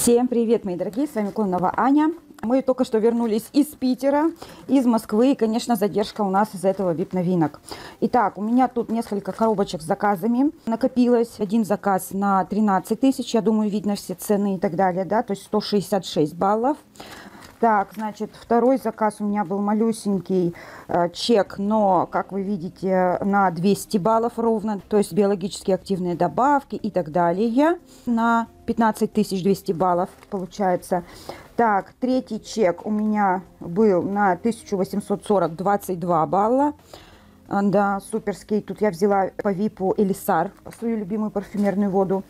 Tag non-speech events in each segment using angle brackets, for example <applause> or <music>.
Всем привет, мои дорогие, с вами Конова Аня. Мы только что вернулись из Питера, из Москвы, и, конечно, задержка у нас из-за этого VIP новинок. Итак, у меня тут несколько коробочек с заказами накопилось. Один заказ на 13 тысяч, я думаю, видно все цены и так далее, да, то есть 166 баллов. Так, значит, второй заказ у меня был малюсенький э, чек, но, как вы видите, на 200 баллов ровно, то есть биологически активные добавки и так далее. На 15 200 баллов получается. Так, третий чек у меня был на 1840, 22 балла. Да, суперский. Тут я взяла по ВИПу Элисар, свою любимую парфюмерную воду.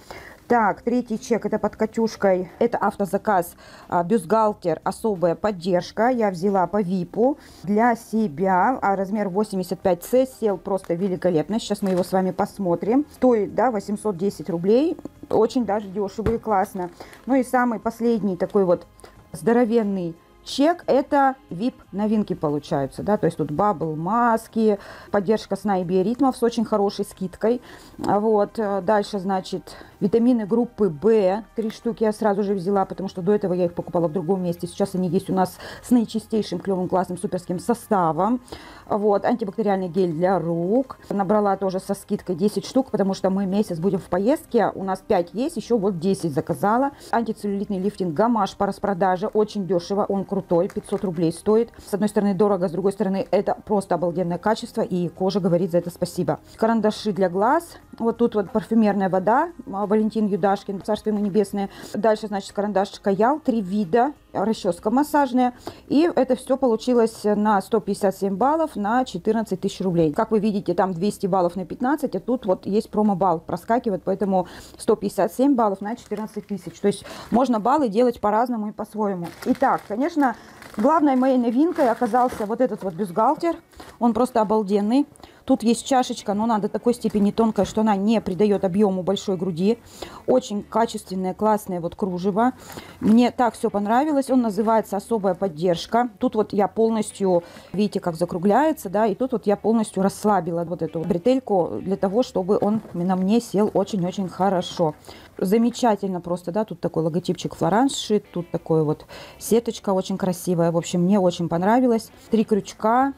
Так, третий чек, это под Катюшкой, это автозаказ, а, бюстгальтер, особая поддержка, я взяла по ВИПу для себя, а размер 85С, сел просто великолепно, сейчас мы его с вами посмотрим, стоит, да, 810 рублей, очень даже дешево и классно. Ну и самый последний такой вот здоровенный Чек – это VIP новинки получаются, да, то есть тут бабл, маски, поддержка сна и биоритмов с очень хорошей скидкой. Вот, э, дальше, значит, витамины группы В, три штуки я сразу же взяла, потому что до этого я их покупала в другом месте. Сейчас они есть у нас с наичистейшим, клевым, классным, суперским составом. Вот, антибактериальный гель для рук. Набрала тоже со скидкой 10 штук, потому что мы месяц будем в поездке. У нас 5 есть, еще вот 10 заказала. Антицеллюлитный лифтинг Гамаш по распродаже, очень дешево, он крутой, 500 рублей стоит. С одной стороны дорого, с другой стороны это просто обалденное качество, и кожа говорит за это спасибо. Карандаши для глаз. Вот тут вот парфюмерная вода, а, Валентин Юдашкин, царство ему небесное. Дальше, значит, карандаш Каял, три вида, расческа массажная. И это все получилось на 157 баллов на 14 тысяч рублей. Как вы видите, там 200 баллов на 15, а тут вот есть промо-балл проскакивает, поэтому 157 баллов на 14 тысяч. То есть можно баллы делать по-разному и по-своему. Итак, конечно, главной моей новинкой оказался вот этот вот бюстгальтер. Он просто обалденный. Тут есть чашечка, но она до такой степени тонкая, что она не придает объему большой груди. Очень качественное, классное вот кружево. Мне так все понравилось. Он называется «Особая поддержка». Тут вот я полностью, видите, как закругляется, да, и тут вот я полностью расслабила вот эту бретельку для того, чтобы он на мне сел очень-очень хорошо. Замечательно просто, да, тут такой логотипчик Флоранс шит, тут такой вот сеточка очень красивая. В общем, мне очень понравилось. Три крючка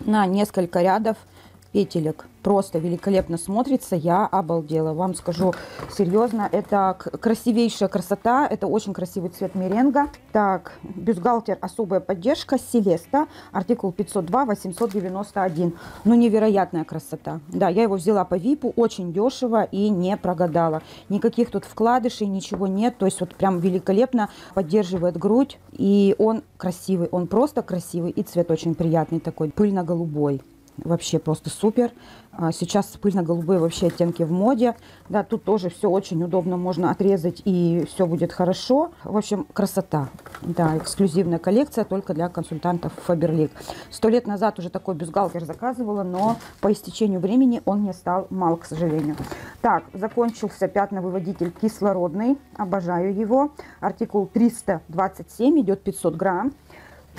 на несколько рядов петелек. Просто великолепно смотрится. Я обалдела. Вам скажу серьезно, это красивейшая красота. Это очень красивый цвет меренга. Так, бюстгальтер особая поддержка. Селеста. Артикул 502 891. Ну, невероятная красота. Да, я его взяла по випу. Очень дешево и не прогадала. Никаких тут вкладышей, ничего нет. То есть вот прям великолепно поддерживает грудь. И он красивый. Он просто красивый. И цвет очень приятный такой. Пыльно-голубой вообще просто супер. А сейчас пыльно-голубые вообще оттенки в моде. Да, тут тоже все очень удобно, можно отрезать и все будет хорошо. В общем, красота. Да, эксклюзивная коллекция только для консультантов Faberlic. Сто лет назад уже такой бюстгальтер заказывала, но по истечению времени он мне стал мал, к сожалению. Так, закончился пятновыводитель кислородный. Обожаю его. Артикул 327, идет 500 грамм.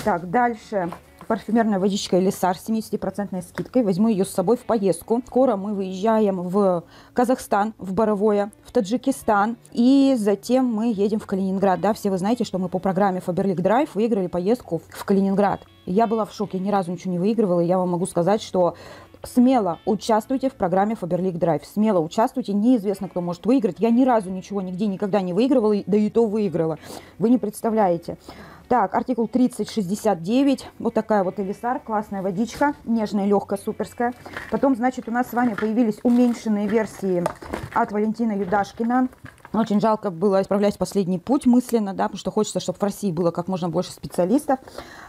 Так, дальше парфюмерная водичка Элисар с 70% скидкой. Возьму ее с собой в поездку. Скоро мы выезжаем в Казахстан, в Боровое, в Таджикистан. И затем мы едем в Калининград. Да, все вы знаете, что мы по программе Faberlic Drive выиграли поездку в Калининград. Я была в шоке, ни разу ничего не выигрывала. И я вам могу сказать, что смело участвуйте в программе Faberlic Drive. Смело участвуйте. Неизвестно, кто может выиграть. Я ни разу ничего нигде никогда не выигрывала, да и то выиграла. Вы не представляете. Так, артикул 3069. Вот такая вот Элисар. Классная водичка. Нежная, легкая, суперская. Потом, значит, у нас с вами появились уменьшенные версии от Валентина Юдашкина. Очень жалко было исправлять последний путь мысленно, да, потому что хочется, чтобы в России было как можно больше специалистов.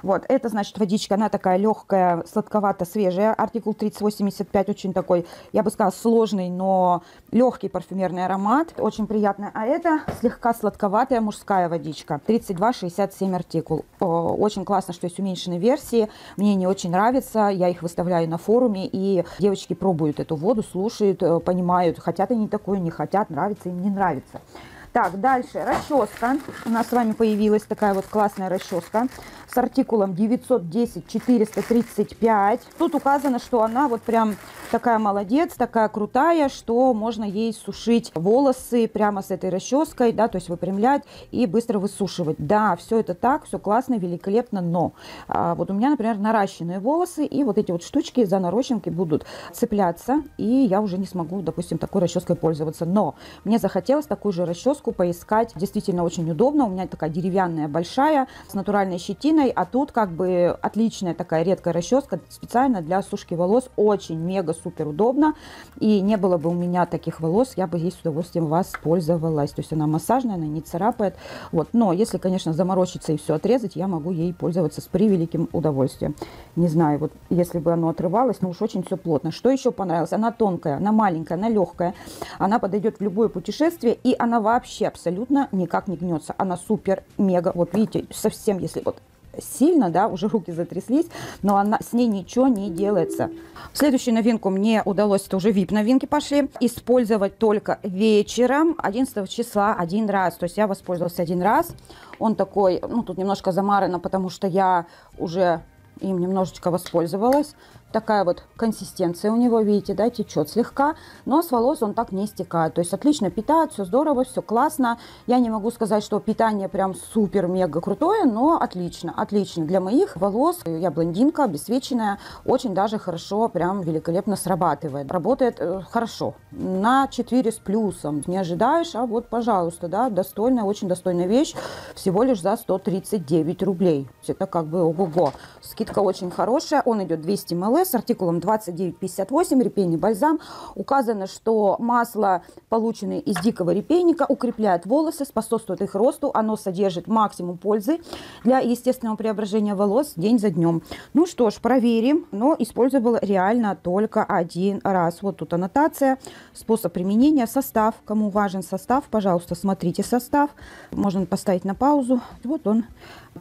Вот, это, значит, водичка, она такая легкая, сладковато-свежая. Артикул 3085 очень такой, я бы сказала, сложный, но легкий парфюмерный аромат. Очень приятный. А это слегка сладковатая мужская водичка. 3267 артикул. Очень классно, что есть уменьшенные версии. Мне не очень нравится. Я их выставляю на форуме, и девочки пробуют эту воду, слушают, э, понимают, хотят они такое, не хотят, нравится им, не нравится нравится. Так, дальше расческа. У нас с вами появилась такая вот классная расческа с артикулом 910 435. Тут указано, что она вот прям такая молодец, такая крутая, что можно ей сушить волосы прямо с этой расческой, да, то есть выпрямлять и быстро высушивать. Да, все это так, все классно, великолепно, но а, вот у меня, например, наращенные волосы, и вот эти вот штучки за нарощенки будут цепляться, и я уже не смогу, допустим, такой расческой пользоваться. Но мне захотелось такую же расческу поискать, действительно очень удобно, у меня такая деревянная большая, с натуральной щетиной, а тут как бы отличная такая редкая расческа, специально для сушки волос, очень мега супер удобно. И не было бы у меня таких волос, я бы ей с удовольствием воспользовалась. То есть она массажная, она не царапает. Вот. Но если, конечно, заморочиться и все отрезать, я могу ей пользоваться с превеликим удовольствием. Не знаю, вот если бы оно отрывалось, но уж очень все плотно. Что еще понравилось? Она тонкая, она маленькая, она легкая. Она подойдет в любое путешествие, и она вообще абсолютно никак не гнется. Она супер, мега. Вот видите, совсем, если вот сильно, да, уже руки затряслись, но она, с ней ничего не делается. Следующую новинку мне удалось, это уже VIP-новинки пошли, использовать только вечером 11 числа один раз. То есть я воспользовалась один раз. Он такой, ну тут немножко замарано, потому что я уже им немножечко воспользовалась. Такая вот консистенция у него, видите, да, течет слегка, но с волос он так не стекает. То есть отлично питает, все здорово, все классно. Я не могу сказать, что питание прям супер-мега крутое, но отлично, отлично. Для моих волос, я блондинка, обесцвеченная, очень даже хорошо, прям великолепно срабатывает. Работает э, хорошо, на 4 с плюсом. Не ожидаешь, а вот, пожалуйста, да, достойная, очень достойная вещь, всего лишь за 139 рублей. Это как бы ого-го. Скидка очень хорошая, он идет 200 мл, с артикулом 2958 репейный бальзам. Указано, что масло, полученное из дикого репейника, укрепляет волосы, способствует их росту. Оно содержит максимум пользы для естественного преображения волос день за днем. Ну что ж, проверим. Но использовала реально только один раз. Вот тут аннотация, способ применения, состав. Кому важен состав, пожалуйста, смотрите состав. Можно поставить на паузу. Вот он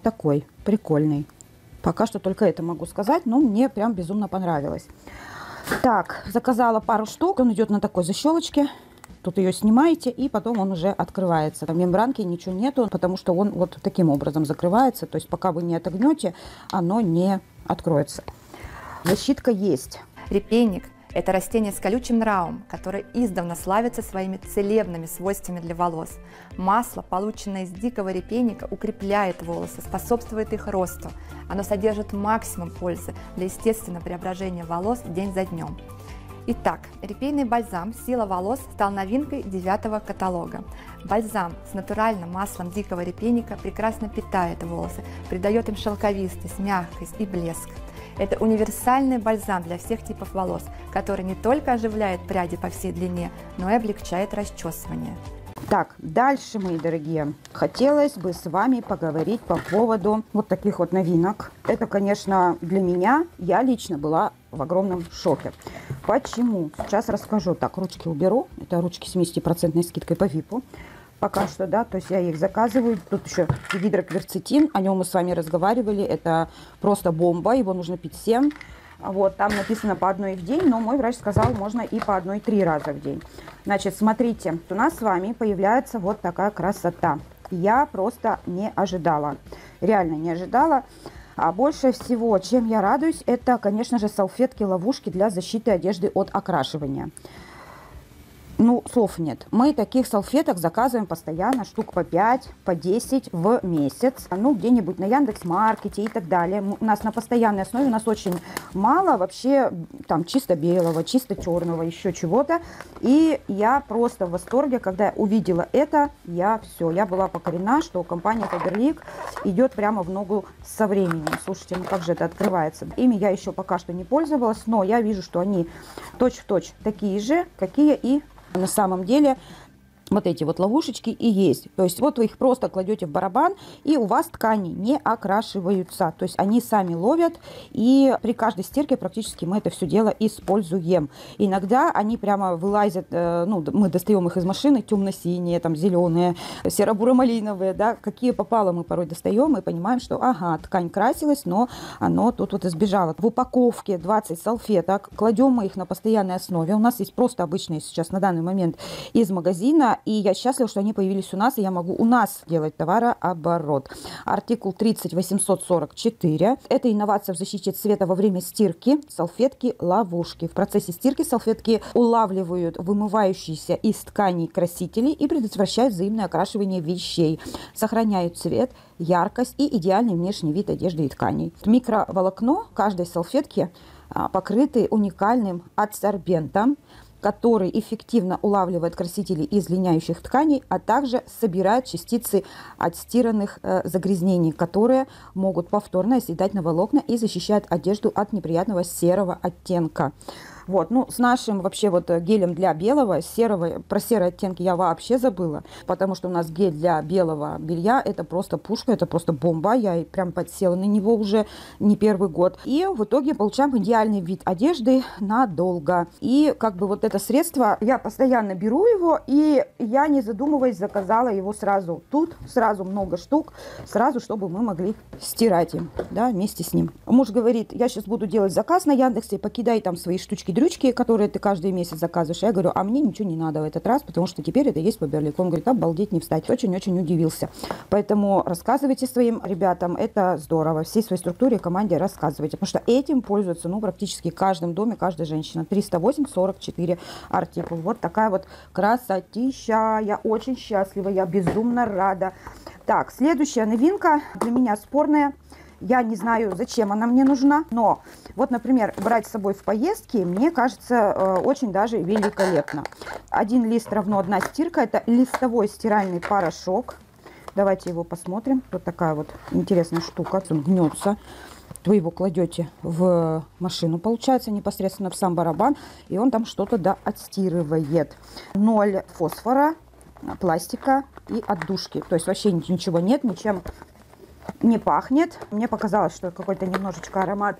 такой прикольный. Пока что только это могу сказать, но мне прям безумно понравилось. Так, заказала пару штук. Он идет на такой защелочке. Тут ее снимаете, и потом он уже открывается. Там мембранки ничего нету, потому что он вот таким образом закрывается. То есть пока вы не отогнете, оно не откроется. Защитка есть. Репейник это растение с колючим нравом, которое издавна славится своими целебными свойствами для волос. Масло, полученное из дикого репейника, укрепляет волосы, способствует их росту. Оно содержит максимум пользы для естественного преображения волос день за днем. Итак, репейный бальзам «Сила волос» стал новинкой девятого каталога. Бальзам с натуральным маслом дикого репейника прекрасно питает волосы, придает им шелковистость, мягкость и блеск. Это универсальный бальзам для всех типов волос, который не только оживляет пряди по всей длине, но и облегчает расчесывание. Так, дальше, мои дорогие, хотелось бы с вами поговорить по поводу вот таких вот новинок. Это, конечно, для меня, я лично была в огромном шоке. Почему? Сейчас расскажу. Так, ручки уберу. Это ручки с 70% скидкой по ВИПу пока что, да, то есть я их заказываю. Тут еще гидрокверцетин, о нем мы с вами разговаривали, это просто бомба, его нужно пить 7. Вот, там написано по одной в день, но мой врач сказал, можно и по одной три раза в день. Значит, смотрите, у нас с вами появляется вот такая красота. Я просто не ожидала, реально не ожидала. А больше всего, чем я радуюсь, это, конечно же, салфетки-ловушки для защиты одежды от окрашивания. Ну, слов нет. Мы таких салфеток заказываем постоянно, штук по 5, по 10 в месяц. Ну, где-нибудь на Яндекс.Маркете и так далее. У нас на постоянной основе, у нас очень мало вообще там чисто белого, чисто черного, еще чего-то. И я просто в восторге, когда я увидела это, я все, я была покорена, что компания Faberlic идет прямо в ногу со временем. Слушайте, ну как же это открывается? Ими я еще пока что не пользовалась, но я вижу, что они точь-в-точь -точь такие же, какие и на самом деле вот эти вот ловушечки и есть. То есть вот вы их просто кладете в барабан, и у вас ткани не окрашиваются. То есть они сами ловят, и при каждой стирке практически мы это все дело используем. Иногда они прямо вылазят, э, ну, мы достаем их из машины, темно-синие, там, зеленые, серо-буро-малиновые, да, какие попало мы порой достаем, и понимаем, что, ага, ткань красилась, но оно тут вот избежало. В упаковке 20 салфеток, кладем мы их на постоянной основе. У нас есть просто обычные сейчас на данный момент из магазина, и я счастлива, что они появились у нас, и я могу у нас делать товарооборот. Артикул 30844. Это инновация в защите цвета во время стирки. Салфетки ловушки. В процессе стирки салфетки улавливают вымывающиеся из тканей красители и предотвращают взаимное окрашивание вещей. Сохраняют цвет, яркость и идеальный внешний вид одежды и тканей. Микроволокно каждой салфетки а, покрыты уникальным адсорбентом, который эффективно улавливает красители из линяющих тканей, а также собирает частицы отстиранных э, загрязнений, которые могут повторно оседать на волокна и защищают одежду от неприятного серого оттенка. Вот, ну, с нашим вообще вот э, гелем для белого, серого, про серые оттенки я вообще забыла, потому что у нас гель для белого белья, это просто пушка, это просто бомба, я прям подсела на него уже не первый год. И в итоге получаем идеальный вид одежды надолго. И как бы вот это средство, я постоянно беру его, и я не задумываясь заказала его сразу тут, сразу много штук, сразу, чтобы мы могли стирать им, да, вместе с ним. Муж говорит, я сейчас буду делать заказ на Яндексе, покидай там свои штучки дрючки, которые ты каждый месяц заказываешь. Я говорю, а мне ничего не надо в этот раз, потому что теперь это есть Фаберлик. Он говорит, обалдеть, не встать. Очень-очень удивился. Поэтому рассказывайте своим ребятам, это здорово. Всей своей структуре команде рассказывайте, потому что этим пользуются, ну, практически в каждом доме, каждая женщина. 308 44 артикул. Вот такая вот красотища. Я очень счастлива, я безумно рада. Так, следующая новинка для меня спорная. Я не знаю, зачем она мне нужна, но вот, например, брать с собой в поездки, мне кажется, э, очень даже великолепно. Один лист равно одна стирка. Это листовой стиральный порошок. Давайте его посмотрим. Вот такая вот интересная штука. Он гнется. Вы его кладете в машину, получается, непосредственно в сам барабан, и он там что-то да отстирывает. Ноль фосфора, пластика и отдушки. То есть вообще ничего нет, ничем не пахнет. Мне показалось, что какой-то немножечко аромат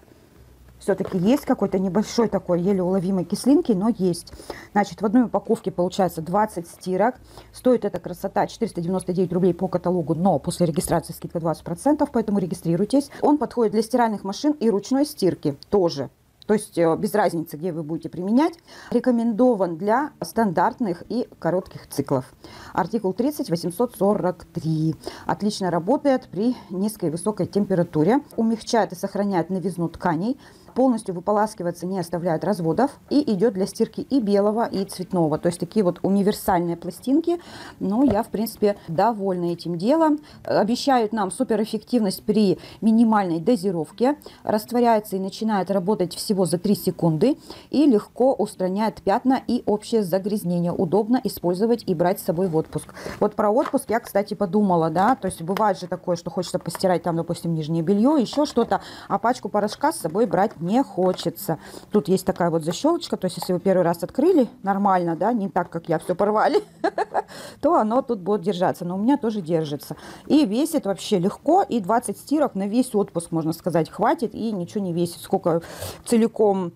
все-таки есть какой-то небольшой такой еле уловимой кислинки, но есть. Значит, в одной упаковке получается 20 стирок. Стоит эта красота 499 рублей по каталогу, но после регистрации скидка 20%, поэтому регистрируйтесь. Он подходит для стиральных машин и ручной стирки тоже. То есть э, без разницы, где вы будете применять. Рекомендован для стандартных и коротких циклов. Артикул 30 843. Отлично работает при низкой и высокой температуре. Умягчает и сохраняет новизну тканей полностью выполаскиваться, не оставляет разводов и идет для стирки и белого, и цветного. То есть такие вот универсальные пластинки. Ну, я, в принципе, довольна этим делом. Обещают нам суперэффективность при минимальной дозировке. Растворяется и начинает работать всего за 3 секунды. И легко устраняет пятна и общее загрязнение. Удобно использовать и брать с собой в отпуск. Вот про отпуск я, кстати, подумала, да. То есть бывает же такое, что хочется постирать там, допустим, нижнее белье, еще что-то. А пачку порошка с собой брать не хочется. Тут есть такая вот защелочка, то есть если вы первый раз открыли нормально, да, не так, как я все порвали, <laughs> то оно тут будет держаться. Но у меня тоже держится. И весит вообще легко, и 20 стирок на весь отпуск, можно сказать, хватит, и ничего не весит. Сколько целиком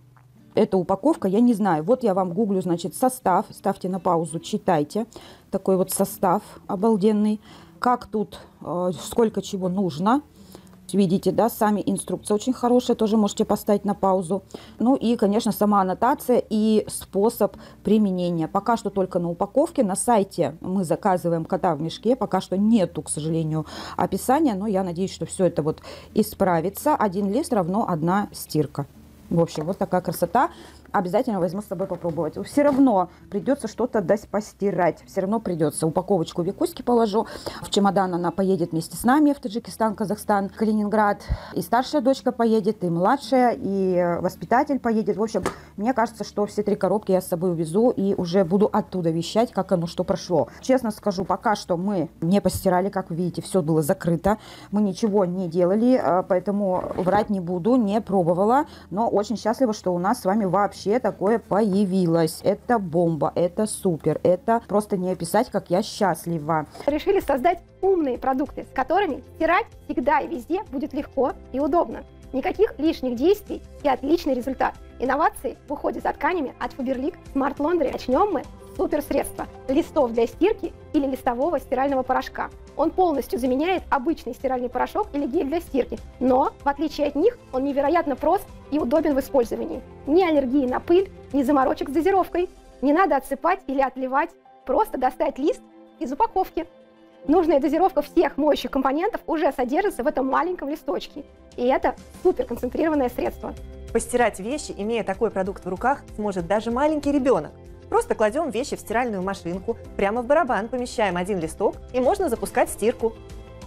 эта упаковка, я не знаю. Вот я вам гуглю, значит, состав. Ставьте на паузу, читайте. Такой вот состав обалденный. Как тут, э, сколько чего нужно. Видите, да, сами инструкции очень хорошие, тоже можете поставить на паузу. Ну и, конечно, сама аннотация и способ применения. Пока что только на упаковке. На сайте мы заказываем кота в мешке. Пока что нету, к сожалению, описания, но я надеюсь, что все это вот исправится. Один лист равно одна стирка. В общем, вот такая красота обязательно возьму с собой попробовать. Все равно придется что-то дать постирать. Все равно придется. Упаковочку Викуськи положу. В чемодан она поедет вместе с нами в Таджикистан, Казахстан, Калининград. И старшая дочка поедет, и младшая, и воспитатель поедет. В общем, мне кажется, что все три коробки я с собой увезу и уже буду оттуда вещать, как оно что прошло. Честно скажу, пока что мы не постирали, как вы видите, все было закрыто. Мы ничего не делали, а, поэтому врать не буду, не пробовала. Но очень счастлива, что у нас с вами вообще вообще такое появилось. Это бомба, это супер, это просто не описать, как я счастлива. Решили создать умные продукты, с которыми стирать всегда и везде будет легко и удобно. Никаких лишних действий и отличный результат. Инновации в уходе за тканями от Faberlic Smart Laundry. Начнем мы суперсредство – листов для стирки или листового стирального порошка. Он полностью заменяет обычный стиральный порошок или гель для стирки, но, в отличие от них, он невероятно прост и удобен в использовании. Ни аллергии на пыль, ни заморочек с дозировкой. Не надо отсыпать или отливать просто достать лист из упаковки. Нужная дозировка всех моющих компонентов уже содержится в этом маленьком листочке. И это супер концентрированное средство. Постирать вещи, имея такой продукт в руках, сможет даже маленький ребенок. Просто кладем вещи в стиральную машинку, прямо в барабан помещаем один листок и можно запускать стирку.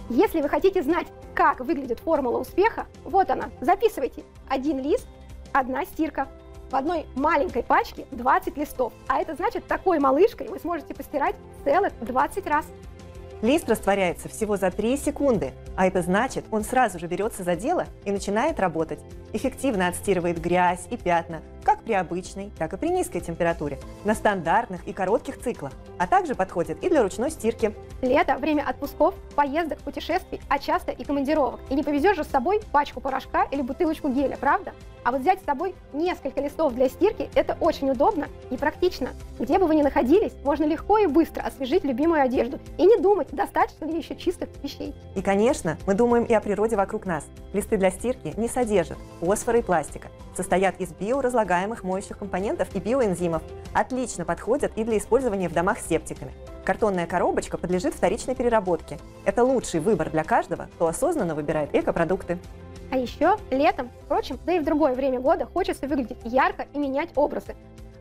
Если вы хотите знать, как выглядит формула успеха, вот она. Записывайте. Один лист, одна стирка. В одной маленькой пачке 20 листов. А это значит, такой малышкой вы сможете постирать целых 20 раз. Лист растворяется всего за 3 секунды, а это значит, он сразу же берется за дело и начинает работать. Эффективно отстирывает грязь и пятна, как при обычной, так и при низкой температуре, на стандартных и коротких циклах, а также подходит и для ручной стирки. Лето – время отпусков, поездок, путешествий, а часто и командировок. И не повезешь же с собой пачку порошка или бутылочку геля, правда? А вот взять с собой несколько листов для стирки – это очень удобно и практично. Где бы вы ни находились, можно легко и быстро освежить любимую одежду и не думать, достаточно ли еще чистых вещей. И, конечно, мы думаем и о природе вокруг нас. Листы для стирки не содержат фосфора и пластика, состоят из биоразлагаемых моющих компонентов и биоэнзимов, отлично подходят и для использования в домах с септиками. Картонная коробочка подлежит вторичной переработке. Это лучший выбор для каждого, кто осознанно выбирает экопродукты. А еще летом, впрочем, да и в другое время года хочется выглядеть ярко и менять образы.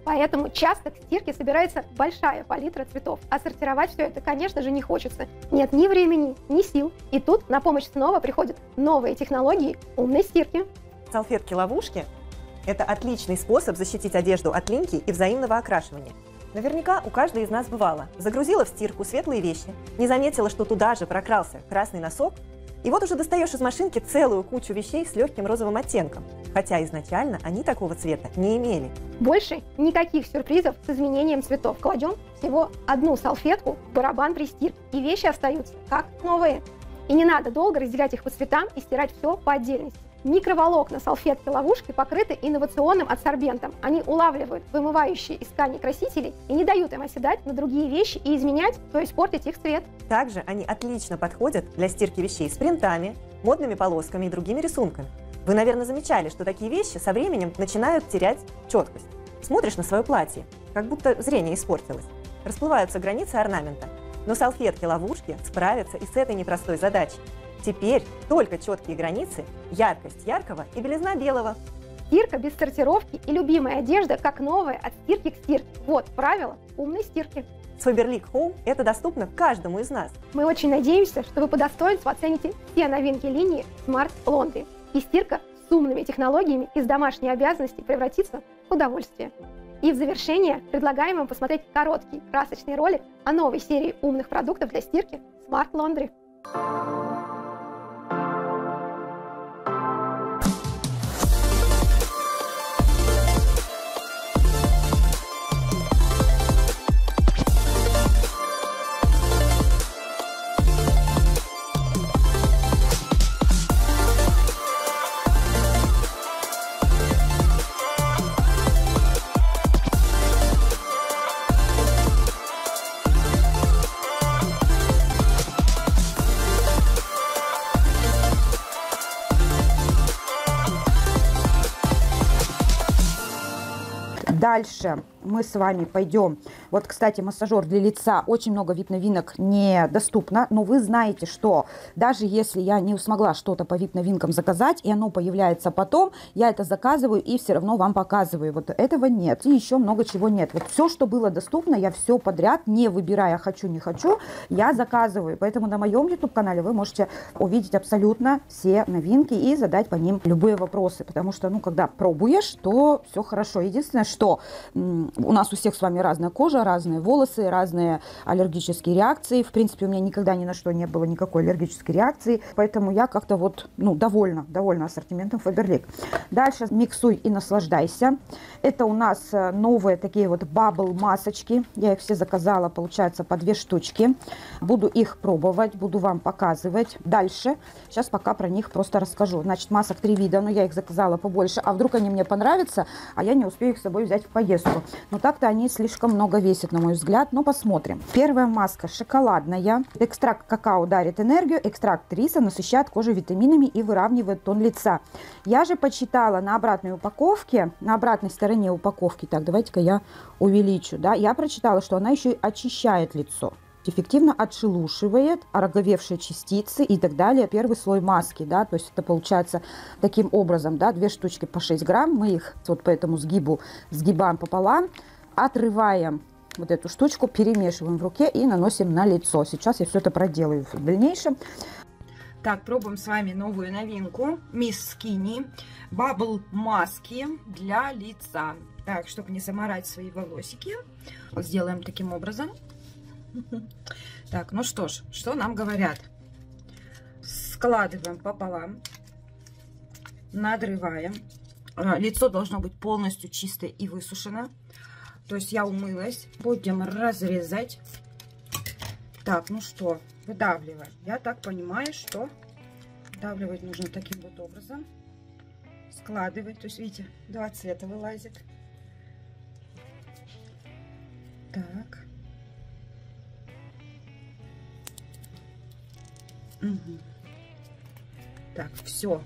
Поэтому часто к стирке собирается большая палитра цветов, а сортировать все это, конечно же, не хочется. Нет ни времени, ни сил. И тут на помощь снова приходят новые технологии умной стирки. Салфетки-ловушки – это отличный способ защитить одежду от линьки и взаимного окрашивания. Наверняка у каждой из нас бывало. Загрузила в стирку светлые вещи, не заметила, что туда же прокрался красный носок, и вот уже достаешь из машинки целую кучу вещей с легким розовым оттенком, хотя изначально они такого цвета не имели. Больше никаких сюрпризов с изменением цветов. Кладем всего одну салфетку в барабан при стирке, и вещи остаются как новые. И не надо долго разделять их по цветам и стирать все по отдельности. Микроволокна салфетки-ловушки покрыты инновационным адсорбентом. Они улавливают вымывающие из ткани красители и не дают им оседать на другие вещи и изменять, то есть портить их цвет. Также они отлично подходят для стирки вещей с принтами, модными полосками и другими рисунками. Вы, наверное, замечали, что такие вещи со временем начинают терять четкость. Смотришь на свое платье, как будто зрение испортилось. Расплываются границы орнамента. Но салфетки-ловушки справятся и с этой непростой задачей. Теперь только четкие границы, яркость яркого и белизна белого. Стирка без сортировки и любимая одежда как новая от стирки к стирке. Вот правило умной стирки. С Faberlic Home это доступно каждому из нас. Мы очень надеемся, что вы по достоинству оцените все новинки линии Smart Laundry. И стирка с умными технологиями из домашней обязанности превратится в удовольствие. И в завершение предлагаем вам посмотреть короткий красочный ролик о новой серии умных продуктов для стирки Smart Laundry. Дальше мы с вами пойдем. Вот, кстати, массажер для лица. Очень много вип-новинок недоступно. Но вы знаете, что даже если я не смогла что-то по вип-новинкам заказать, и оно появляется потом, я это заказываю и все равно вам показываю. Вот этого нет. И еще много чего нет. Вот все, что было доступно, я все подряд, не выбирая хочу, не хочу, я заказываю. Поэтому на моем YouTube-канале вы можете увидеть абсолютно все новинки и задать по ним любые вопросы. Потому что, ну, когда пробуешь, то все хорошо. Единственное, что у нас у всех с вами разная кожа, разные волосы, разные аллергические реакции. В принципе, у меня никогда ни на что не было никакой аллергической реакции, поэтому я как-то вот, ну, довольна, довольна ассортиментом Faberlic. Дальше миксуй и наслаждайся. Это у нас э, новые такие вот бабл масочки. Я их все заказала, получается, по две штучки. Буду их пробовать, буду вам показывать. Дальше, сейчас пока про них просто расскажу. Значит, масок три вида, но я их заказала побольше. А вдруг они мне понравятся, а я не успею их с собой взять в поездку. Но так-то они слишком много весят, на мой взгляд. Но посмотрим. Первая маска шоколадная. Экстракт какао дарит энергию. Экстракт риса насыщает кожу витаминами и выравнивает тон лица. Я же почитала на обратной упаковке, на обратной стороне упаковки. Так, давайте-ка я увеличу. Да, я прочитала, что она еще и очищает лицо эффективно отшелушивает ороговевшие частицы и так далее. Первый слой маски, да, то есть это получается таким образом, да, две штучки по 6 грамм, мы их вот по этому сгибу сгибаем пополам, отрываем вот эту штучку, перемешиваем в руке и наносим на лицо. Сейчас я все это проделаю в дальнейшем. Так, пробуем с вами новую новинку. Мисс Скини. Бабл маски для лица. Так, чтобы не заморать свои волосики, сделаем таким образом. Так, ну что ж, что нам говорят? Складываем пополам, надрываем. А, лицо должно быть полностью чистое и высушено. То есть я умылась. Будем разрезать. Так, ну что, выдавливаем. Я так понимаю, что выдавливать нужно таким вот образом. Складывать. То есть, видите, два цвета вылазит. Так. Так, все.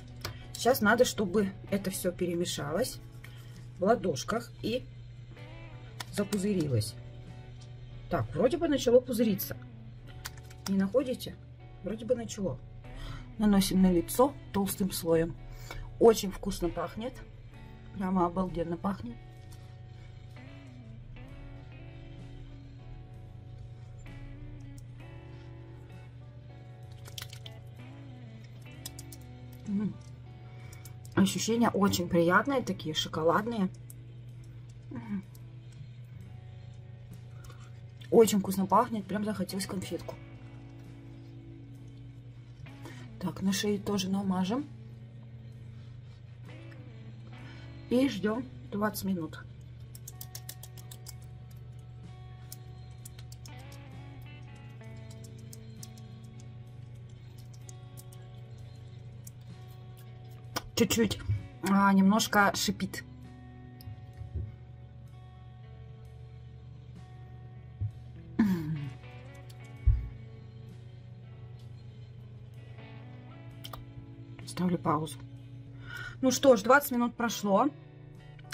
Сейчас надо, чтобы это все перемешалось в ладошках и запузырилось. Так, вроде бы начало пузыриться. Не находите? Вроде бы начало. Наносим на лицо толстым слоем. Очень вкусно пахнет. Прямо обалденно пахнет. Ощущения очень приятные, такие шоколадные. Очень вкусно пахнет, прям захотелось конфетку. Так, на шее тоже намажем. И ждем 20 минут. Чуть-чуть а, немножко шипит. Ставлю паузу. Ну что ж, 20 минут прошло.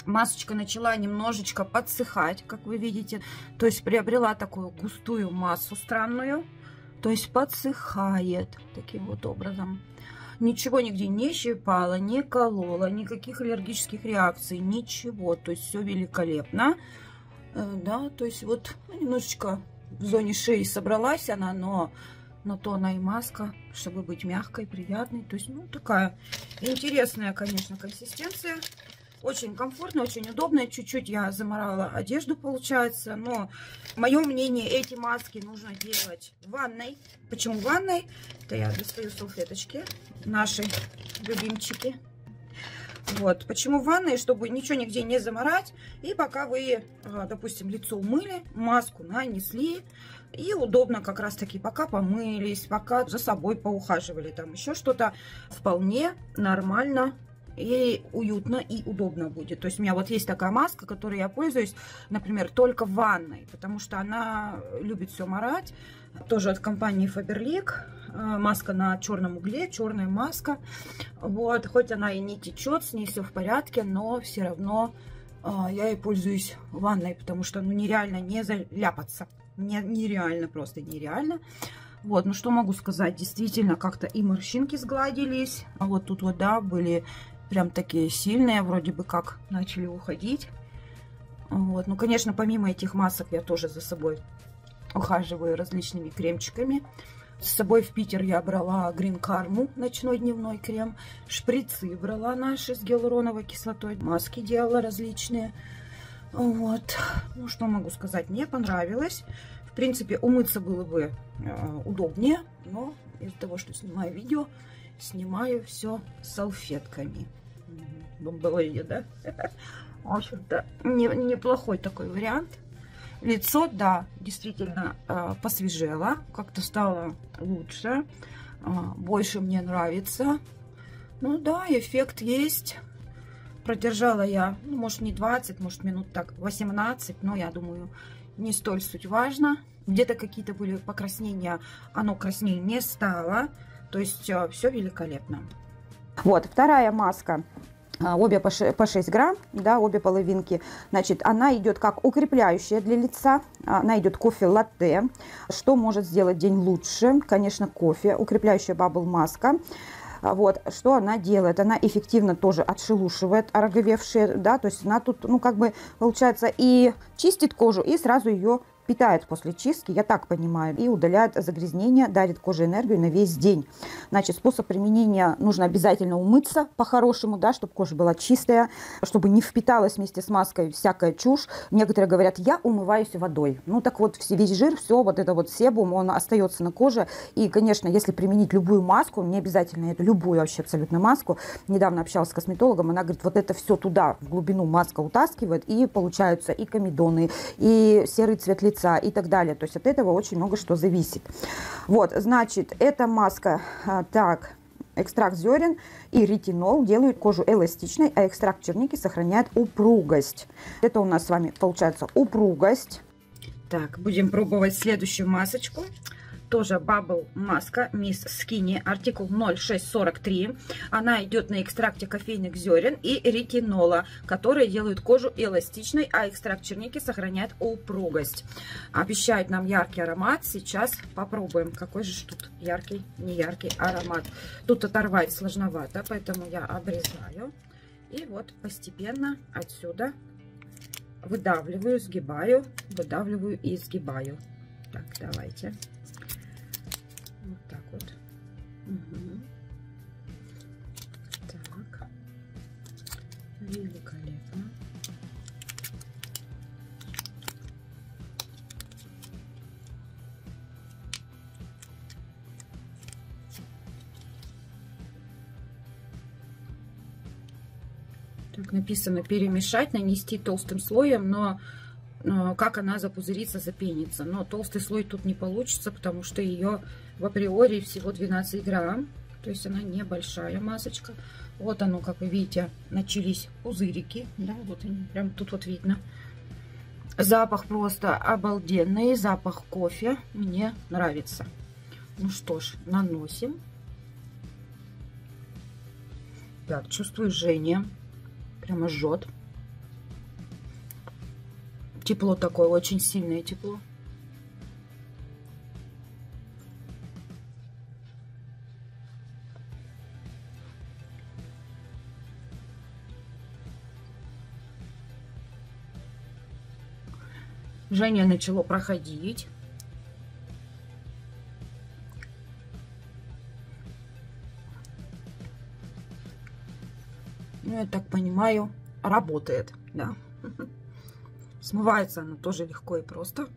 Масочка начала немножечко подсыхать, как вы видите. То есть приобрела такую густую массу странную. То есть подсыхает таким вот образом. Ничего нигде не щипала, не колола, никаких аллергических реакций, ничего. То есть все великолепно. Э, да, то есть вот ну, немножечко в зоне шеи собралась она, но на то она и маска, чтобы быть мягкой, приятной. То есть, ну, такая интересная, конечно, консистенция. Очень комфортно, очень удобно. Чуть-чуть я заморала одежду, получается. Но, мое мнение, эти маски нужно делать в ванной. Почему в ванной? Это я достаю салфеточки. Наши любимчики. Вот. Почему в ванной? Чтобы ничего нигде не заморать. И пока вы, а, допустим, лицо умыли, маску нанесли. И удобно как раз таки, пока помылись, пока за собой поухаживали, там еще что-то, вполне нормально и уютно и удобно будет. То есть у меня вот есть такая маска, которой я пользуюсь, например, только в ванной, потому что она любит все морать. Тоже от компании Faberlic. Э, маска на черном угле, черная маска. Вот, хоть она и не течет, с ней все в порядке, но все равно э, я ей пользуюсь ванной, потому что ну нереально не заляпаться. Не, нереально, просто нереально. Вот, ну что могу сказать, действительно как-то и морщинки сгладились. А вот тут вот, да, были прям такие сильные, вроде бы как начали уходить. Вот. Ну, конечно, помимо этих масок я тоже за собой ухаживаю различными кремчиками. С собой в Питер я брала Грин Карму, ночной дневной крем. Шприцы брала наши с гиалуроновой кислотой. Маски делала различные. Вот. Ну, что могу сказать, мне понравилось. В принципе, умыться было бы э, удобнее, но из-за того, что снимаю видео, снимаю все салфетками бомбалоиде, да? В общем-то, не, неплохой такой вариант. Лицо, да, действительно э, посвежело, как-то стало лучше, э, больше мне нравится. Ну да, эффект есть. Продержала я, ну, может, не 20, может, минут так 18, но я думаю, не столь суть важно. Где-то какие-то были покраснения, оно краснее не стало. То есть э, все великолепно. Вот, вторая маска обе по 6 грамм, да, обе половинки. Значит, она идет как укрепляющая для лица, она идет кофе-латте. Что может сделать день лучше? Конечно, кофе, укрепляющая бабл маска. А, вот, что она делает? Она эффективно тоже отшелушивает ороговевшие, да, то есть она тут, ну, как бы, получается, и чистит кожу, и сразу ее питает после чистки, я так понимаю, и удаляет загрязнения, дарит коже энергию на весь день. Значит, способ применения нужно обязательно умыться по-хорошему, да, чтобы кожа была чистая, чтобы не впиталась вместе с маской всякая чушь. Некоторые говорят, я умываюсь водой. Ну так вот, весь жир, все вот это вот себум, он остается на коже. И, конечно, если применить любую маску, не обязательно эту любую вообще абсолютно маску, недавно общалась с косметологом, она говорит, вот это все туда, в глубину маска утаскивает, и получаются и комедоны, и серый цвет лица, лица и так далее. То есть от этого очень много что зависит. Вот, значит, эта маска, а, так, экстракт зерен и ретинол делают кожу эластичной, а экстракт черники сохраняет упругость. Это у нас с вами получается упругость. Так, будем пробовать следующую масочку тоже Bubble маска Miss Skinny, артикул 0643. Она идет на экстракте кофейных зерен и ретинола, которые делают кожу эластичной, а экстракт черники сохраняет упругость. Обещают нам яркий аромат. Сейчас попробуем, какой же тут яркий, не яркий аромат. Тут оторвать сложновато, поэтому я обрезаю. И вот постепенно отсюда выдавливаю, сгибаю, выдавливаю и сгибаю. Так, давайте. Вот так вот. Угу. Так. Великолепно. Так, написано перемешать, нанести толстым слоем, но Э, как она запузырится, запенится. Но толстый слой тут не получится, потому что ее в априори всего 12 грамм. То есть она небольшая масочка. Вот оно, как вы видите, начались пузырики. Да, вот они, прям тут вот видно. Запах просто обалденный. Запах кофе мне нравится. Ну что ж, наносим. Так, чувствую жжение. Прямо жжет. Тепло такое, очень сильное тепло. Женя начало проходить. Ну, я так понимаю, работает, да. <laughs> Смывается она тоже легко и просто.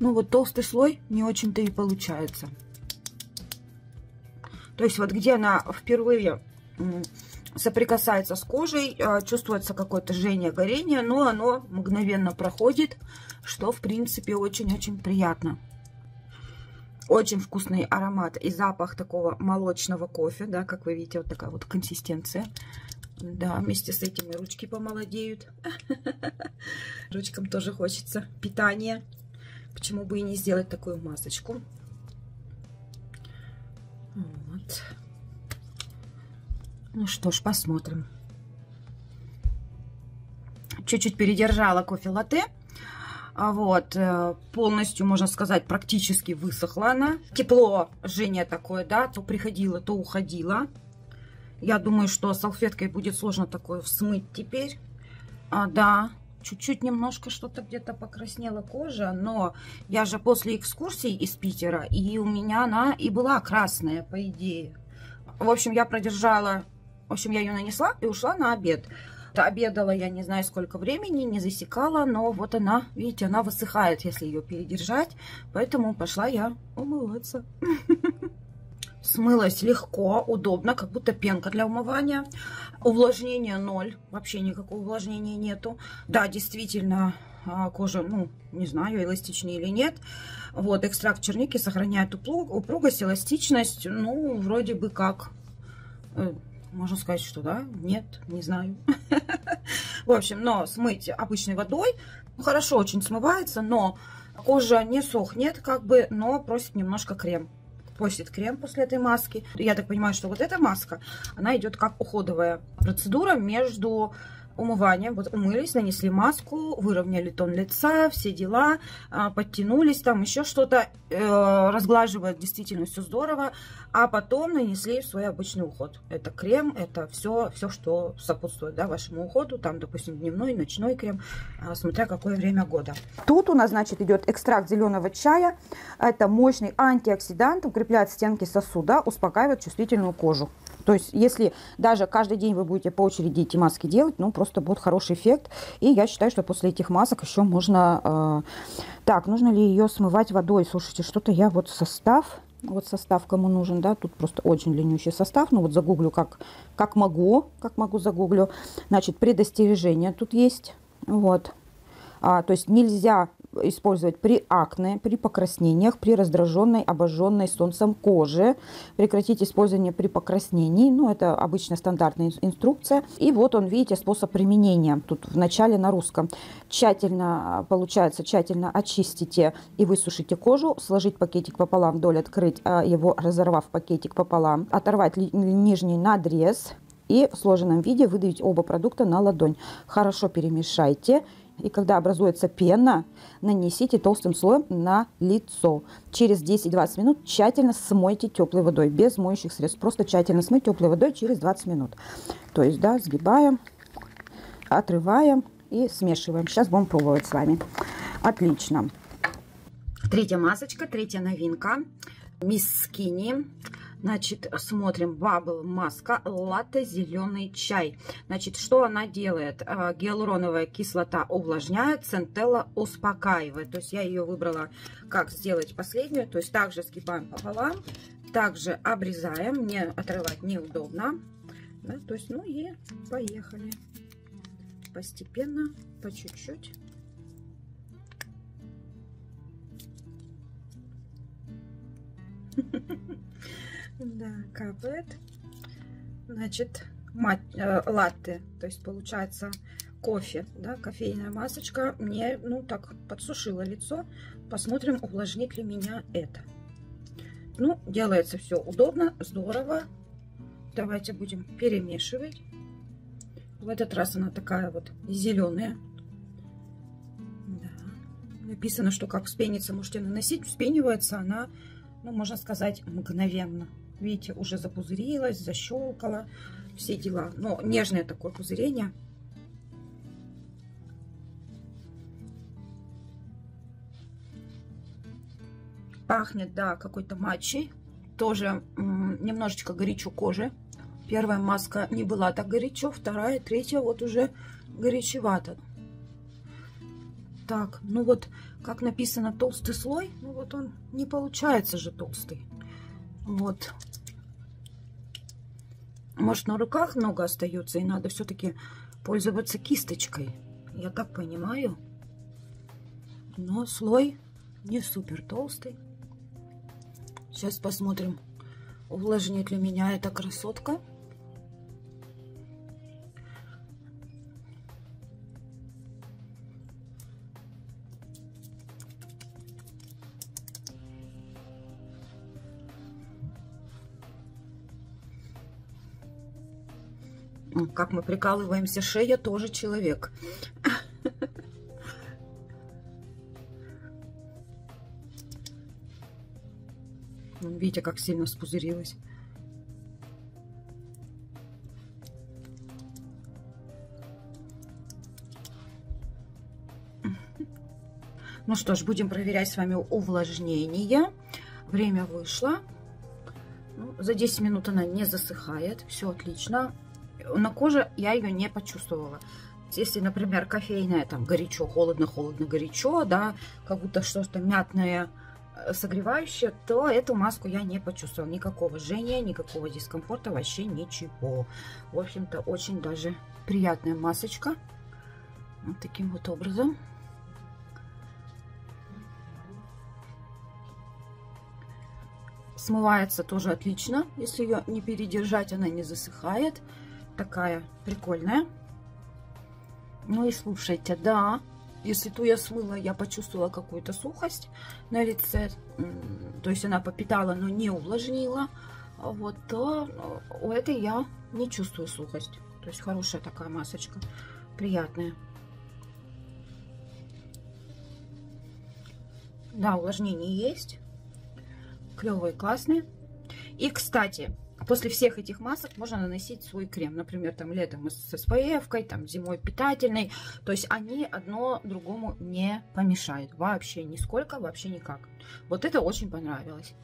Ну вот толстый слой не очень-то и получается. То есть вот где она впервые соприкасается с кожей, а, чувствуется какое-то жжение, горение, но оно мгновенно проходит, что в принципе очень-очень приятно. Очень вкусный аромат и запах такого молочного кофе, да, как вы видите, вот такая вот консистенция. Да, вместе с этими ручки помолодеют. <laughs> Ручкам тоже хочется питания. Почему бы и не сделать такую масочку? Вот. Ну что ж, посмотрим. Чуть-чуть передержала кофе-латте. А вот, э, полностью, можно сказать, практически высохла она. Тепло, жжение такое, да, то приходило, то уходило. Я думаю, что салфеткой будет сложно такое смыть теперь. А, да, чуть-чуть немножко что-то где-то покраснела кожа, но я же после экскурсии из Питера, и у меня она и была красная, по идее. В общем, я продержала, в общем, я ее нанесла и ушла на обед. Обедала я не знаю сколько времени, не засекала, но вот она, видите, она высыхает, если ее передержать. Поэтому пошла я умываться. <laughs> Смылась легко, удобно, как будто пенка для умывания. Увлажнение ноль, вообще никакого увлажнения нету. Да, действительно, а, кожа, ну, не знаю, эластичнее или нет. Вот, экстракт черники сохраняет упругость, эластичность. Ну, вроде бы как. Можно сказать, что да, нет, не знаю. <laughs> В общем, но смыть обычной водой, ну, хорошо очень смывается, но кожа не сохнет, как бы, но просит немножко крем. Просит крем после этой маски. Я так понимаю, что вот эта маска, она идет как уходовая процедура между умыванием. Вот умылись, нанесли маску, выровняли тон лица, все дела, а, подтянулись, там еще что-то, э, разглаживает действительно все здорово, а потом нанесли свой обычный уход. Это крем, это все, все что сопутствует да, вашему уходу, там, допустим, дневной, ночной крем, а, смотря какое время года. Тут у нас, значит, идет экстракт зеленого чая. Это мощный антиоксидант, укрепляет стенки сосуда, успокаивает чувствительную кожу. То есть, если даже каждый день вы будете по очереди эти маски делать, ну, просто будет хороший эффект. И я считаю, что после этих масок еще можно... Э... Так, нужно ли ее смывать водой? Слушайте, что-то я вот состав... Вот состав кому нужен, да, тут просто очень длиннющий состав. Ну вот загуглю, как, как могу, как могу загуглю. Значит, предостережение тут есть. Вот. А, то есть нельзя использовать при акне, при покраснениях, при раздраженной, обожженной солнцем коже. Прекратить использование при покраснении. Ну, это обычно стандартная инструкция. И вот он, видите, способ применения. Тут в начале на русском. Тщательно, получается, тщательно очистите и высушите кожу. Сложить пакетик пополам вдоль, открыть а, его, разорвав пакетик пополам. Оторвать нижний надрез и в сложенном виде выдавить оба продукта на ладонь. Хорошо перемешайте и когда образуется пена, нанесите толстым слоем на лицо. Через 10-20 минут тщательно смойте теплой водой, без моющих средств. Просто тщательно смыть теплой водой через 20 минут. То есть, да, сгибаем, отрываем и смешиваем. Сейчас будем пробовать с вами. Отлично. Третья масочка, третья новинка. Мисс Скини Значит, смотрим. Бабл маска, латте, зеленый чай. Значит, что она делает? А, гиалуроновая кислота увлажняет, центелла успокаивает. То есть я ее выбрала, как сделать последнюю. То есть также скипаем пополам, также обрезаем. Не отрывать неудобно. Да, то есть, ну и поехали. Постепенно, по чуть-чуть. <laughs> Да, капает. Значит, мат, э, латте, то есть получается кофе, да, кофейная масочка мне, ну, так подсушила лицо. Посмотрим, увлажнит ли меня это. Ну, делается все удобно, здорово. Давайте будем перемешивать. В этот раз она такая вот зеленая. Да. Написано, что как вспенится, можете наносить. Вспенивается она, ну, можно сказать, мгновенно. Видите, уже запузырилась, защелкала, все дела. Но нежное такое пузырение. Пахнет, да, какой-то матчей. Тоже немножечко горячо кожи. Первая маска не была так горячо, вторая, третья вот уже горячевато. Так, ну вот, как написано толстый слой, ну вот он не получается же толстый. Вот. Может, на руках много остается, и надо все-таки пользоваться кисточкой. Я так понимаю. Но слой не супер толстый. Сейчас посмотрим, увлажнит ли меня эта красотка. Как мы прикалываемся, шея тоже человек. Видите, как сильно спузырилась. Ну что ж, будем проверять с вами увлажнение. Время вышло. Ну, за 10 минут она не засыхает. Все отлично на коже я ее не почувствовала. Если, например, кофейная, там горячо, холодно, холодно, горячо, да, как будто что-то мятное э, согревающее, то эту маску я не почувствовала. Никакого жжения, никакого дискомфорта, вообще ничего. В общем-то, очень даже приятная масочка. Вот таким вот образом. Смывается тоже отлично, если ее не передержать, она не засыхает. Такая прикольная. Ну и слушайте, да, если ту я смыла, я почувствовала какую-то сухость на лице, то есть она попитала, но не увлажнила, вот, то у этой я не чувствую сухость. То есть хорошая такая масочка, приятная. Да, увлажнение есть. Клевые, классные. И, кстати, После всех этих масок можно наносить свой крем. Например, там летом с SPF, там зимой питательный. То есть они одно другому не помешают. Вообще нисколько, вообще никак. Вот это очень понравилось.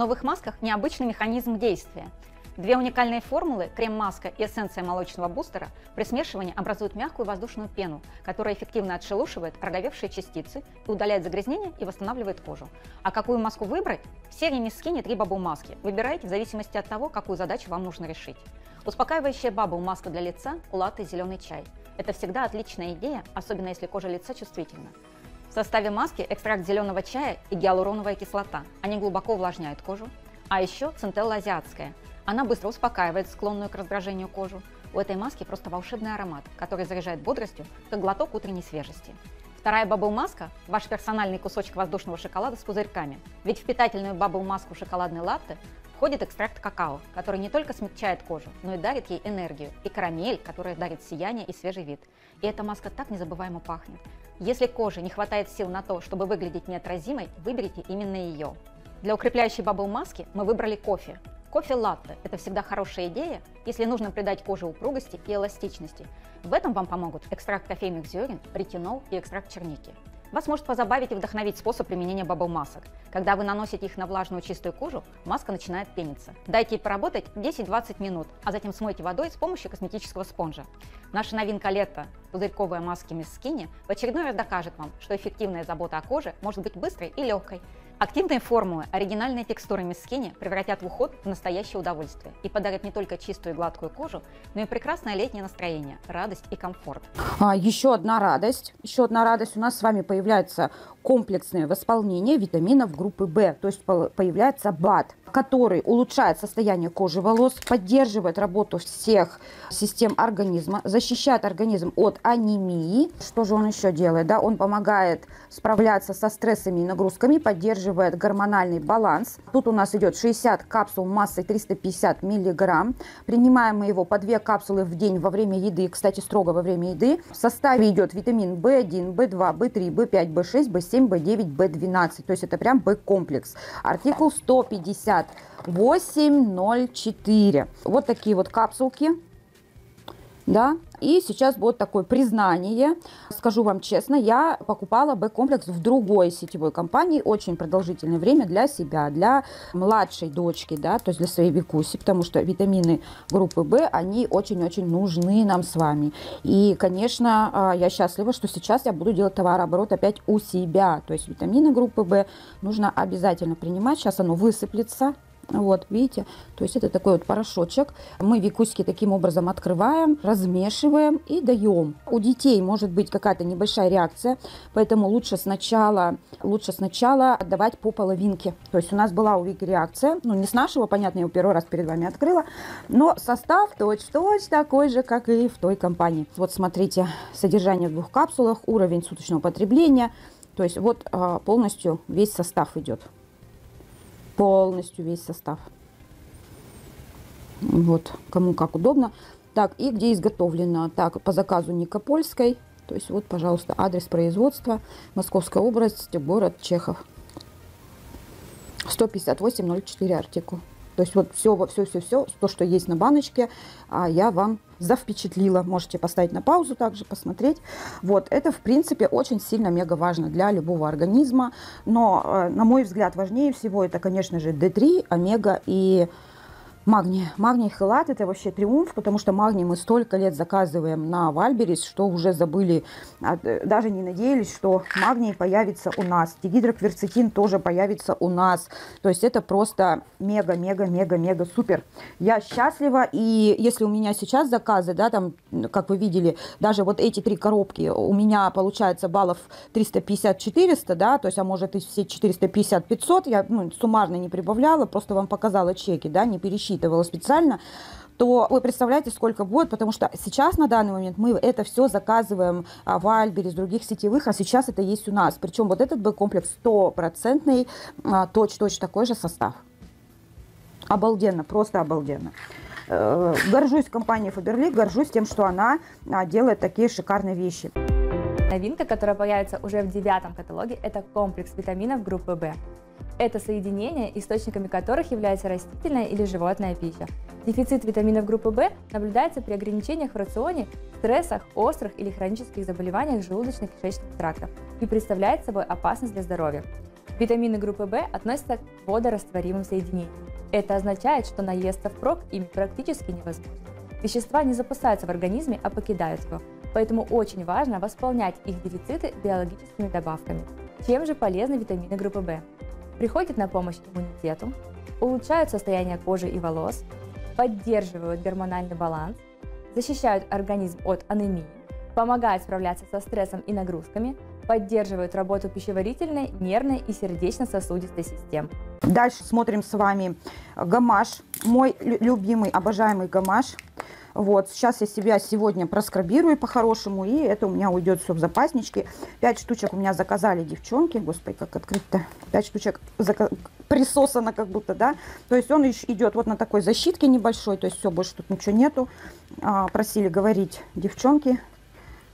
В новых масках необычный механизм действия. Две уникальные формулы, крем-маска и эссенция молочного бустера, при смешивании образуют мягкую воздушную пену, которая эффективно отшелушивает роговевшие частицы и удаляет загрязнения и восстанавливает кожу. А какую маску выбрать? В серии Miss Skin три bubble маски. Выбирайте в зависимости от того, какую задачу вам нужно решить. Успокаивающая bubble маска для лица, латте зеленый чай. Это всегда отличная идея, особенно если кожа лица чувствительна. В составе маски экстракт зеленого чая и гиалуроновая кислота. Они глубоко увлажняют кожу. А еще центелла азиатская. Она быстро успокаивает склонную к раздражению кожу. У этой маски просто волшебный аромат, который заряжает бодростью, как глоток утренней свежести. Вторая бабл-маска – ваш персональный кусочек воздушного шоколада с пузырьками. Ведь в питательную бабл-маску шоколадной латте входит экстракт какао, который не только смягчает кожу, но и дарит ей энергию, и карамель, которая дарит сияние и свежий вид. И эта маска так незабываемо пахнет. Если коже не хватает сил на то, чтобы выглядеть неотразимой, выберите именно ее. Для укрепляющей бабл маски мы выбрали кофе. Кофе латте – это всегда хорошая идея, если нужно придать коже упругости и эластичности. В этом вам помогут экстракт кофейных зерен, ретинол и экстракт черники. Вас может позабавить и вдохновить способ применения бабл-масок. Когда вы наносите их на влажную чистую кожу, маска начинает пениться. Дайте ей поработать 10-20 минут, а затем смойте водой с помощью косметического спонжа. Наша новинка лета – пузырьковые маски Miss Skinny в очередной раз докажет вам, что эффективная забота о коже может быть быстрой и легкой. Активные формулы, оригинальные текстуры Мискини превратят в уход в настоящее удовольствие и подарят не только чистую и гладкую кожу, но и прекрасное летнее настроение, радость и комфорт. А, еще одна радость. Еще одна радость. У нас с вами появляется комплексное восполнение витаминов группы В, то есть появляется БАД который улучшает состояние кожи волос, поддерживает работу всех систем организма, защищает организм от анемии. Что же он еще делает? Да? Он помогает справляться со стрессами и нагрузками, поддерживает гормональный баланс. Тут у нас идет 60 капсул массой 350 миллиграмм. Принимаем мы его по 2 капсулы в день во время еды, кстати, строго во время еды. В составе идет витамин В1, В2, В3, В5, В6, В7, В9, В12. То есть это прям В-комплекс. Артикул 150 804. Вот такие вот капсулки. Да, и сейчас будет такое признание. Скажу вам честно, я покупала Б-комплекс в другой сетевой компании очень продолжительное время для себя, для младшей дочки, да, то есть для своей Викуси, потому что витамины группы В, они очень-очень нужны нам с вами. И, конечно, а, я счастлива, что сейчас я буду делать товарооборот опять у себя. То есть витамины группы В нужно обязательно принимать. Сейчас оно высыплется, вот, видите? То есть это такой вот порошочек. Мы викуськи таким образом открываем, размешиваем и даем. У детей может быть какая-то небольшая реакция, поэтому лучше сначала, лучше сначала отдавать по половинке. То есть у нас была у Вики реакция, ну не с нашего, понятно, я его первый раз перед вами открыла, но состав точь-в-точь такой же, как и в той компании. Вот смотрите, содержание в двух капсулах, уровень суточного потребления. То есть вот а, полностью весь состав идет полностью весь состав. Вот, кому как удобно. Так, и где изготовлено? Так, по заказу Никопольской. То есть вот, пожалуйста, адрес производства, Московская область, город Чехов. 158.04 артикул. То есть вот все, все, все, все, то, что есть на баночке, а я вам завпечатлила. Можете поставить на паузу также, посмотреть. Вот, это, в принципе, очень сильно мега важно для любого организма. Но, э, на мой взгляд, важнее всего это, конечно же, D3, омега и Магний. Магний хелат это вообще триумф, потому что магний мы столько лет заказываем на Вальберис, что уже забыли, даже не надеялись, что магний появится у нас. Дигидрокверцетин тоже появится у нас. То есть это просто мега-мега-мега-мега супер. Я счастлива, и если у меня сейчас заказы, да, там, как вы видели, даже вот эти три коробки, у меня получается баллов 350-400, да, то есть, а может и все 450-500, я ну, суммарно не прибавляла, просто вам показала чеки, да, не пересчитывала рассчитывала специально, то вы представляете, сколько будет, потому что сейчас на данный момент мы это все заказываем а, в Альбере, с других сетевых, а сейчас это есть у нас. Причем вот этот Б-комплекс стопроцентный, а, точь-точь такой же состав. Обалденно, просто обалденно. Э, горжусь компанией Faberlic, горжусь тем, что она а, делает такие шикарные вещи. Новинка, которая появится уже в девятом каталоге, это комплекс витаминов группы В. Это соединения, источниками которых является растительная или животная пища. Дефицит витаминов группы В наблюдается при ограничениях в рационе, стрессах, острых или хронических заболеваниях желудочно-кишечных трактов и представляет собой опасность для здоровья. Витамины группы В относятся к водорастворимым соединениям. Это означает, что наесться впрок ими практически невозможно. Вещества не запасаются в организме, а покидают его, поэтому очень важно восполнять их дефициты биологическими добавками. Чем же полезны витамины группы В? Приходят на помощь иммунитету, улучшают состояние кожи и волос, поддерживают гормональный баланс, защищают организм от анемии, помогают справляться со стрессом и нагрузками, поддерживают работу пищеварительной, нервной и сердечно-сосудистой систем. Дальше смотрим с вами гамаш, мой любимый, обожаемый гамаш. Вот, сейчас я себя сегодня проскрабирую по-хорошему, и это у меня уйдет все в запаснички. 5 штучек у меня заказали девчонки. Господи, как открыть-то? 5 штучек зак... присосано как будто, да? То есть он идет вот на такой защитке небольшой, то есть все, больше тут ничего нету. А, просили говорить девчонки,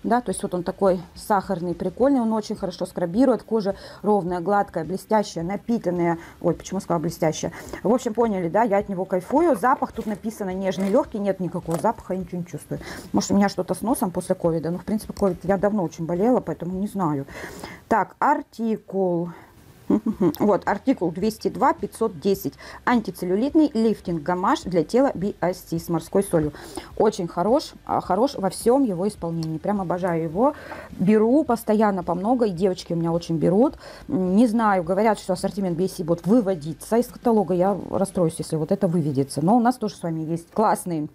да, то есть вот он такой сахарный, прикольный, он очень хорошо скрабирует, кожа ровная, гладкая, блестящая, напитанная, ой, почему сказала блестящая, в общем, поняли, да, я от него кайфую, запах тут написано нежный, легкий, нет никакого запаха, я ничего не чувствую, может, у меня что-то с носом после ковида, ну, в принципе, ковид я давно очень болела, поэтому не знаю. Так, артикул, <laughs> вот, артикул 202 510. Антицеллюлитный лифтинг гамаш для тела BST с морской солью. Очень хорош, а, хорош во всем его исполнении. Прям обожаю его. Беру постоянно по много, и девочки у меня очень берут. Не знаю, говорят, что ассортимент BST будет выводиться из каталога. Я расстроюсь, если вот это выведется. Но у нас тоже с вами есть классный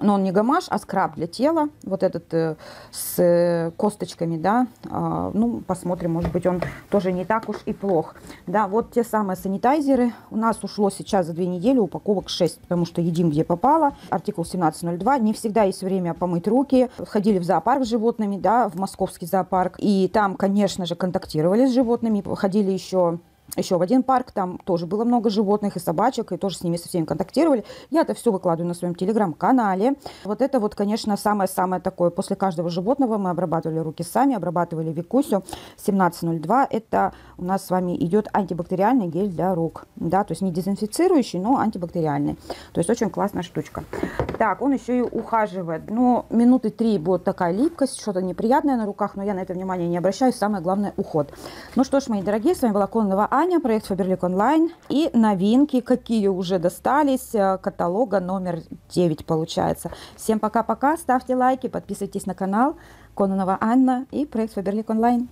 но он не гамаш, а скраб для тела, вот этот э, с э, косточками, да, э, ну, посмотрим, может быть, он тоже не так уж и плох. Да, вот те самые санитайзеры, у нас ушло сейчас за две недели упаковок 6, потому что едим где попало, артикул 1702, не всегда есть время помыть руки, ходили в зоопарк с животными, да, в московский зоопарк, и там, конечно же, контактировали с животными, ходили еще еще в один парк, там тоже было много животных и собачек, и тоже с ними со всеми контактировали. Я это все выкладываю на своем телеграм-канале. Вот это вот, конечно, самое-самое такое. После каждого животного мы обрабатывали руки сами, обрабатывали Викусю 1702. Это у нас с вами идет антибактериальный гель для рук. Да, то есть не дезинфицирующий, но антибактериальный. То есть очень классная штучка. Так, он еще и ухаживает. Ну, минуты три будет такая липкость, что-то неприятное на руках, но я на это внимание не обращаю. Самое главное, уход. Ну что ж, мои дорогие, с вами была Конова Аня, проект Фаберлик Онлайн. И новинки, какие уже достались, э, каталога номер 9 получается. Всем пока-пока, ставьте лайки, подписывайтесь на канал Кононова Анна и проект Фаберлик Онлайн.